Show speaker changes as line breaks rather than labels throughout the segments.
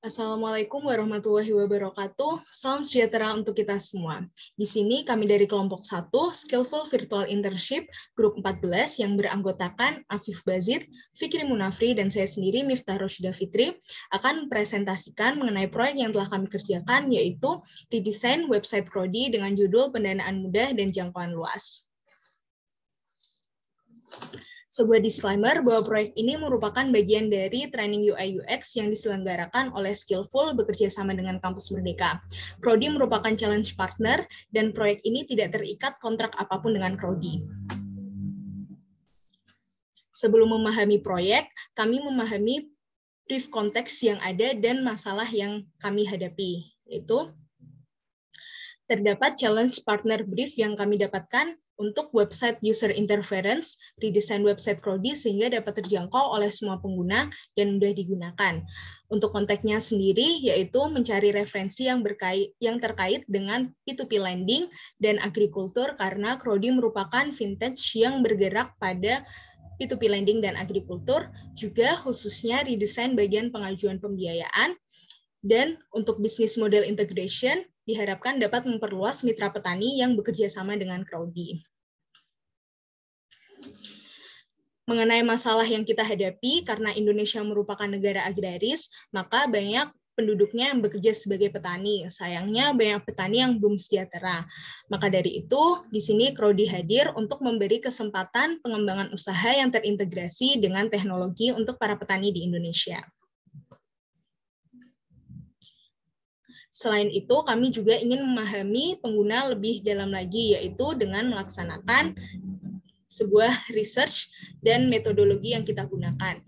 Assalamualaikum warahmatullahi wabarakatuh. Salam sejahtera untuk kita semua. Di sini kami dari kelompok 1, Skillful Virtual Internship, grup 14 yang beranggotakan Afif Bazid, Fikri Munafri, dan saya sendiri Miftah Roshida Fitri akan presentasikan mengenai proyek yang telah kami kerjakan, yaitu redesign website Prodi dengan judul Pendanaan Mudah dan Jangkauan Luas sebuah disclaimer bahwa proyek ini merupakan bagian dari training UI UX yang diselenggarakan oleh Skillful bekerja sama dengan Kampus Merdeka. Prodi merupakan challenge partner dan proyek ini tidak terikat kontrak apa pun dengan Prodi. Sebelum memahami proyek, kami memahami brief konteks yang ada dan masalah yang kami hadapi. Itu terdapat challenge partner brief yang kami dapatkan untuk website user interference, redesign website Prodi sehingga dapat terjangkau oleh semua pengguna dan mudah digunakan. Untuk konteksnya sendiri yaitu mencari referensi yang berkait yang terkait dengan P2P lending dan agrikultur karena Prodi merupakan vintage yang bergerak pada P2P lending dan agrikultur, juga khususnya redesign bagian pengajuan pembiayaan, dan untuk bisnis model integration diharapkan dapat memperluas mitra petani yang bekerja sama dengan Crowdy. mengenai masalah yang kita hadapi karena Indonesia merupakan negara agraris, maka banyak penduduknya yang bekerja sebagai petani. Sayangnya banyak petani yang belum sejahtera. Maka dari itu, di sini Krodi hadir untuk memberi kesempatan pengembangan usaha yang terintegrasi dengan teknologi untuk para petani di Indonesia. Selain itu, kami juga ingin memahami pengguna lebih dalam lagi, yaitu dengan melaksanakan sebuah research dan metodologi yang kita gunakan.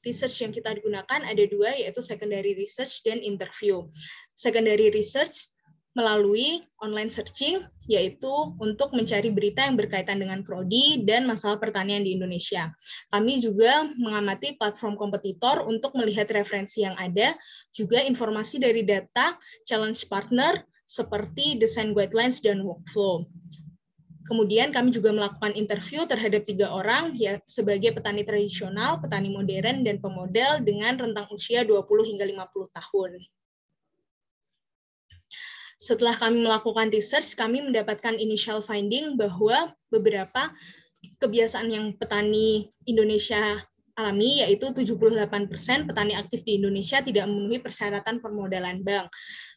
Research yang kita gunakan ada dua, yaitu secondary research dan interview. Secondary research melalui online searching, yaitu untuk mencari berita yang berkaitan dengan prodi dan masalah pertanian di Indonesia. Kami juga mengamati platform kompetitor untuk melihat referensi yang ada, juga informasi dari data challenge partner seperti design guidelines dan workflow. Kemudian kami juga melakukan interview terhadap tiga orang ya sebagai petani tradisional, petani modern, dan pemodel dengan rentang usia 20 hingga 50 tahun. Setelah kami melakukan research, kami mendapatkan initial finding bahwa beberapa kebiasaan yang petani Indonesia alami, yaitu 78% petani aktif di Indonesia tidak memenuhi persyaratan permodalan bank.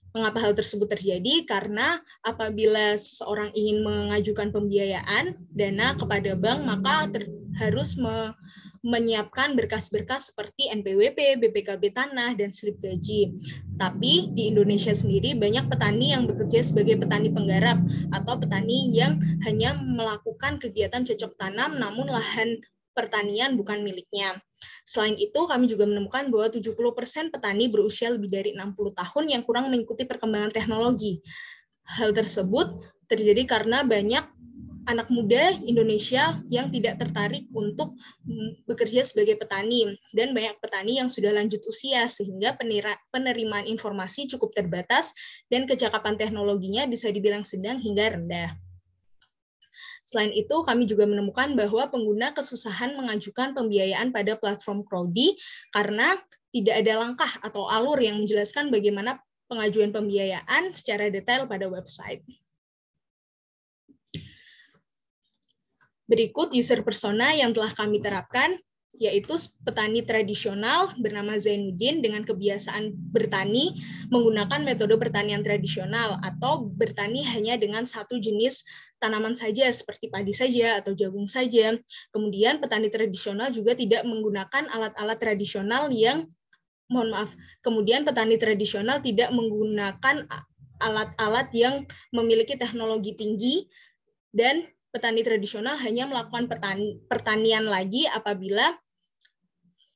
Mengapa hal tersebut terjadi? Karena apabila seseorang ingin mengajukan pembiayaan dana kepada bank, maka harus me, menyiapkan berkas-berkas seperti NPWP, BPKB tanah, dan slip gaji. Tapi di Indonesia sendiri banyak petani yang bekerja sebagai petani penggarap atau petani yang hanya melakukan kegiatan cocok tanam namun lahan pertanian bukan miliknya. Selain itu, kami juga menemukan bahwa 70% petani berusia lebih dari 60 tahun yang kurang mengikuti perkembangan teknologi. Hal tersebut terjadi karena banyak anak muda Indonesia yang tidak tertarik untuk bekerja sebagai petani dan banyak petani yang sudah lanjut usia sehingga penerimaan informasi cukup terbatas dan kecakapan teknologinya bisa dibilang sedang hingga rendah. Selain itu, kami juga menemukan bahwa pengguna kesusahan mengajukan pembiayaan pada platform Crowdy karena tidak ada langkah atau alur yang menjelaskan bagaimana pengajuan pembiayaan secara detail pada website. Berikut user persona yang telah kami terapkan yaitu petani tradisional bernama Zainuddin dengan kebiasaan bertani menggunakan metode pertanian tradisional atau bertani hanya dengan satu jenis tanaman saja seperti padi saja atau jagung saja. Kemudian petani tradisional juga tidak menggunakan alat-alat tradisional yang mohon maaf. Kemudian petani tradisional tidak menggunakan alat-alat yang memiliki teknologi tinggi dan petani tradisional hanya melakukan pertanian lagi apabila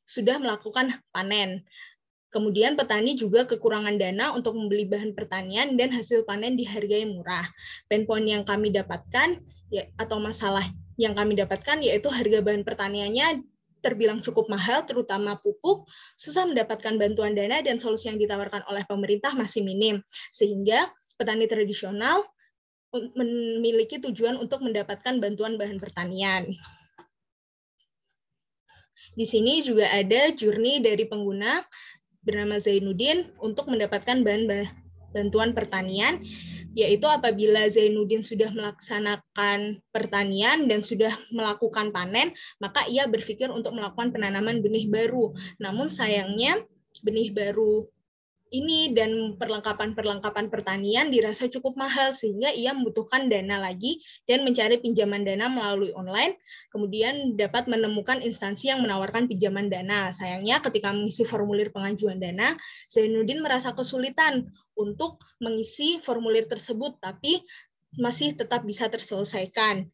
sudah melakukan panen. Kemudian petani juga kekurangan dana untuk membeli bahan pertanian dan hasil panen dihargai murah. Pain point yang kami dapatkan ya, atau masalah yang kami dapatkan yaitu harga bahan pertaniannya terbilang cukup mahal, terutama pupuk, susah mendapatkan bantuan dana dan solusi yang ditawarkan oleh pemerintah masih minim. Sehingga petani tradisional memiliki tujuan untuk mendapatkan bantuan bahan pertanian. Di sini juga ada journey dari pengguna bernama Zainuddin untuk mendapatkan bahan bantuan pertanian, yaitu apabila Zainuddin sudah melaksanakan pertanian dan sudah melakukan panen, maka ia berpikir untuk melakukan penanaman benih baru. Namun sayangnya benih baru ini dan perlengkapan-perlengkapan pertanian dirasa cukup mahal sehingga ia membutuhkan dana lagi dan mencari pinjaman dana melalui online, kemudian dapat menemukan instansi yang menawarkan pinjaman dana. Sayangnya ketika mengisi formulir pengajuan dana, Zainuddin merasa kesulitan untuk mengisi formulir tersebut, tapi masih tetap bisa terselesaikan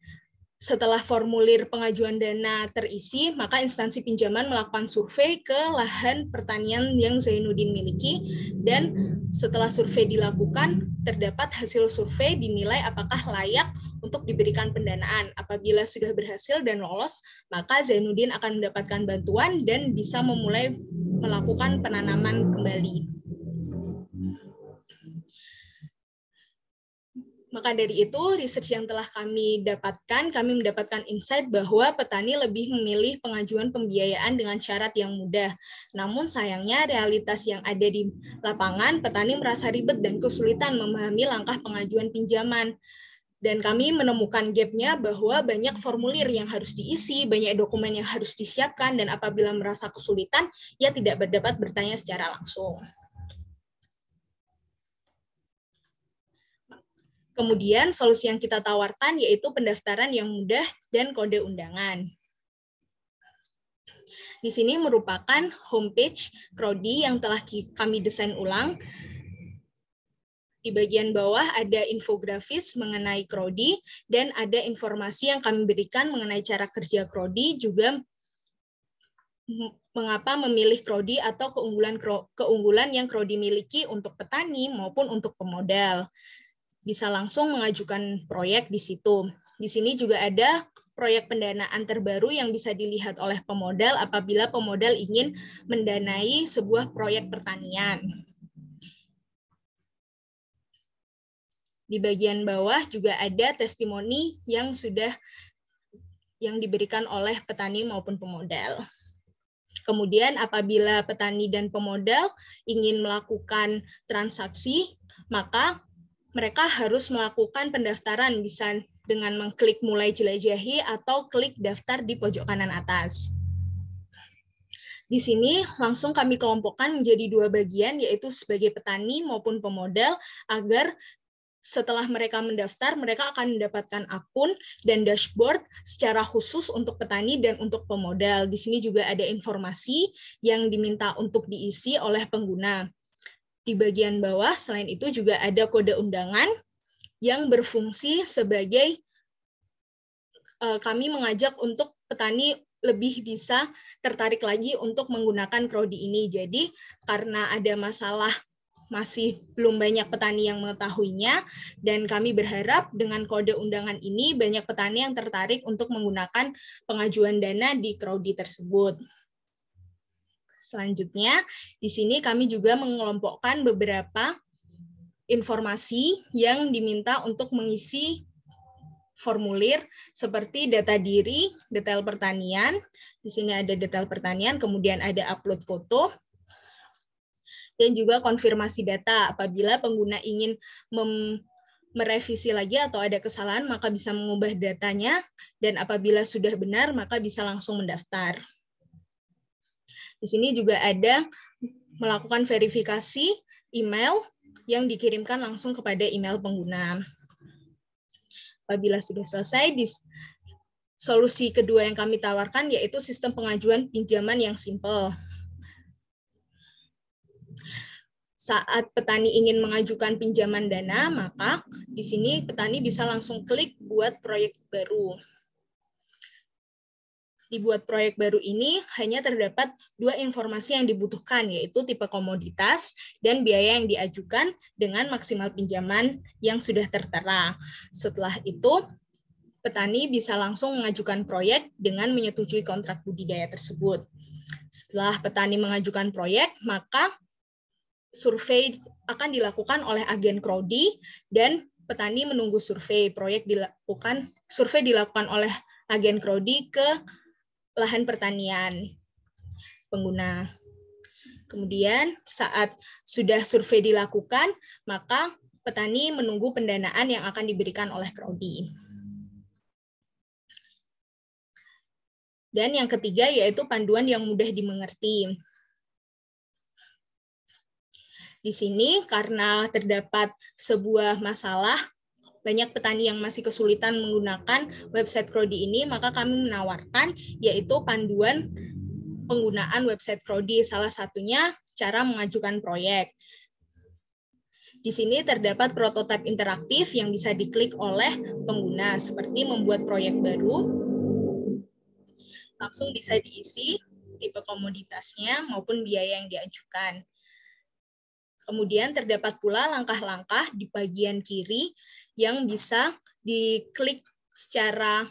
setelah formulir pengajuan dana terisi, maka instansi pinjaman melakukan survei ke lahan pertanian yang Zainuddin miliki dan setelah survei dilakukan, terdapat hasil survei dinilai apakah layak untuk diberikan pendanaan. Apabila sudah berhasil dan lolos, maka Zainuddin akan mendapatkan bantuan dan bisa memulai melakukan penanaman kembali. Maka dari itu, research yang telah kami dapatkan, kami mendapatkan insight bahwa petani lebih memilih pengajuan pembiayaan dengan syarat yang mudah. Namun sayangnya realitas yang ada di lapangan, petani merasa ribet dan kesulitan memahami langkah pengajuan pinjaman. Dan kami menemukan gapnya bahwa banyak formulir yang harus diisi, banyak dokumen yang harus disiapkan, dan apabila merasa kesulitan, ia tidak berdapat bertanya secara langsung. Kemudian solusi yang kita tawarkan yaitu pendaftaran yang mudah dan kode undangan. Di sini merupakan homepage Prodi yang telah kami desain ulang. Di bagian bawah ada infografis mengenai Prodi dan ada informasi yang kami berikan mengenai cara kerja Prodi juga mengapa memilih Prodi atau keunggulan keunggulan yang Prodi miliki untuk petani maupun untuk pemodal bisa langsung mengajukan proyek di situ. Di sini juga ada proyek pendanaan terbaru yang bisa dilihat oleh pemodal apabila pemodal ingin mendanai sebuah proyek pertanian. Di bagian bawah juga ada testimoni yang sudah yang diberikan oleh petani maupun pemodal. Kemudian apabila petani dan pemodal ingin melakukan transaksi, maka mereka harus melakukan pendaftaran bisa dengan mengklik mulai jelajahi atau klik daftar di pojok kanan atas. Di sini langsung kami kelompokkan menjadi dua bagian, yaitu sebagai petani maupun pemodal, agar setelah mereka mendaftar, mereka akan mendapatkan akun dan dashboard secara khusus untuk petani dan untuk pemodal. Di sini juga ada informasi yang diminta untuk diisi oleh pengguna. Di bagian bawah, selain itu juga ada kode undangan yang berfungsi sebagai eh, kami mengajak untuk petani lebih bisa tertarik lagi untuk menggunakan prodi ini. Jadi karena ada masalah masih belum banyak petani yang mengetahuinya dan kami berharap dengan kode undangan ini banyak petani yang tertarik untuk menggunakan pengajuan dana di Crowdy tersebut. Selanjutnya, di sini kami juga mengelompokkan beberapa informasi yang diminta untuk mengisi formulir seperti data diri, detail pertanian. Di sini ada detail pertanian, kemudian ada upload foto, dan juga konfirmasi data. Apabila pengguna ingin merevisi lagi atau ada kesalahan, maka bisa mengubah datanya, dan apabila sudah benar, maka bisa langsung mendaftar. Di sini juga ada melakukan verifikasi email yang dikirimkan langsung kepada email pengguna. Apabila sudah selesai, solusi kedua yang kami tawarkan yaitu sistem pengajuan pinjaman yang simple. Saat petani ingin mengajukan pinjaman dana, maka di sini petani bisa langsung klik buat proyek baru dibuat proyek baru ini hanya terdapat dua informasi yang dibutuhkan, yaitu tipe komoditas dan biaya yang diajukan dengan maksimal pinjaman yang sudah tertera. Setelah itu, petani bisa langsung mengajukan proyek dengan menyetujui kontrak budidaya tersebut. Setelah petani mengajukan proyek, maka survei akan dilakukan oleh agen Crowdy dan petani menunggu survei. Proyek dilakukan, survei dilakukan oleh agen Crowdy ke lahan pertanian pengguna. Kemudian saat sudah survei dilakukan, maka petani menunggu pendanaan yang akan diberikan oleh Krodi. Dan yang ketiga yaitu panduan yang mudah dimengerti. Di sini karena terdapat sebuah masalah banyak petani yang masih kesulitan menggunakan website Krodi ini, maka kami menawarkan yaitu panduan penggunaan website Prodi. Salah satunya cara mengajukan proyek. Di sini terdapat prototipe interaktif yang bisa diklik oleh pengguna, seperti membuat proyek baru, langsung bisa diisi tipe komoditasnya maupun biaya yang diajukan. Kemudian terdapat pula langkah-langkah di bagian kiri yang bisa diklik secara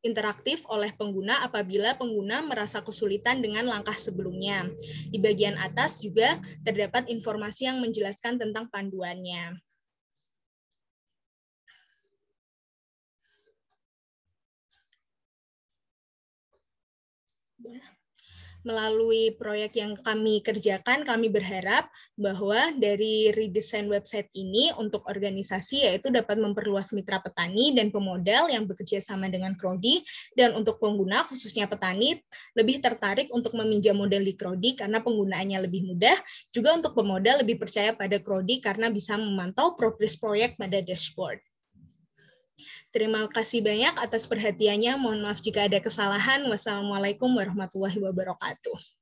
interaktif oleh pengguna apabila pengguna merasa kesulitan dengan langkah sebelumnya. Di bagian atas juga terdapat informasi yang menjelaskan tentang panduannya. Yeah melalui proyek yang kami kerjakan, kami berharap bahwa dari redesign website ini untuk organisasi yaitu dapat memperluas mitra petani dan pemodal yang bekerja sama dengan Krodi dan untuk pengguna khususnya petani lebih tertarik untuk meminjam modal di Krodi karena penggunaannya lebih mudah, juga untuk pemodal lebih percaya pada Krodi karena bisa memantau progres proyek pada dashboard. Terima kasih banyak atas perhatiannya. Mohon maaf jika ada kesalahan. Wassalamualaikum warahmatullahi wabarakatuh.